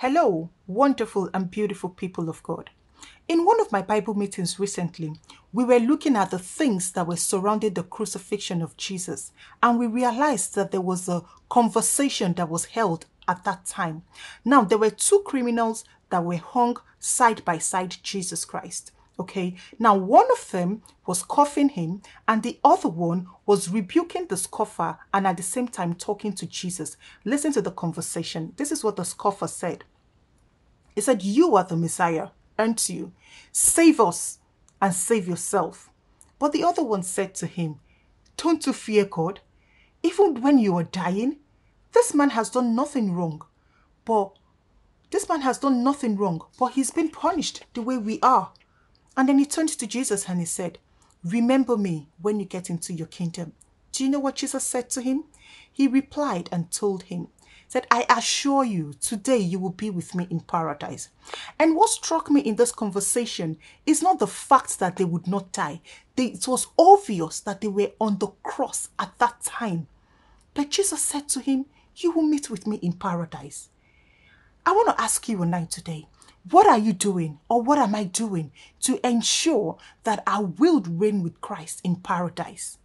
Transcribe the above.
Hello, wonderful and beautiful people of God. In one of my Bible meetings recently, we were looking at the things that were surrounding the crucifixion of Jesus, and we realized that there was a conversation that was held at that time. Now, there were two criminals that were hung side by side Jesus Christ. Okay, now one of them was scoffing him, and the other one was rebuking the scoffer and at the same time talking to Jesus. Listen to the conversation. This is what the scoffer said. He said, You are the Messiah, aren't you? Save us and save yourself. But the other one said to him, Don't you fear God? Even when you are dying, this man has done nothing wrong. But this man has done nothing wrong, but he's been punished the way we are. And then he turned to Jesus and he said, Remember me when you get into your kingdom. Do you know what Jesus said to him? He replied and told him, said, I assure you, today you will be with me in paradise. And what struck me in this conversation is not the fact that they would not die. They, it was obvious that they were on the cross at that time. But Jesus said to him, You will meet with me in paradise. I want to ask you and I today, what are you doing or what am I doing to ensure that I will reign with Christ in paradise?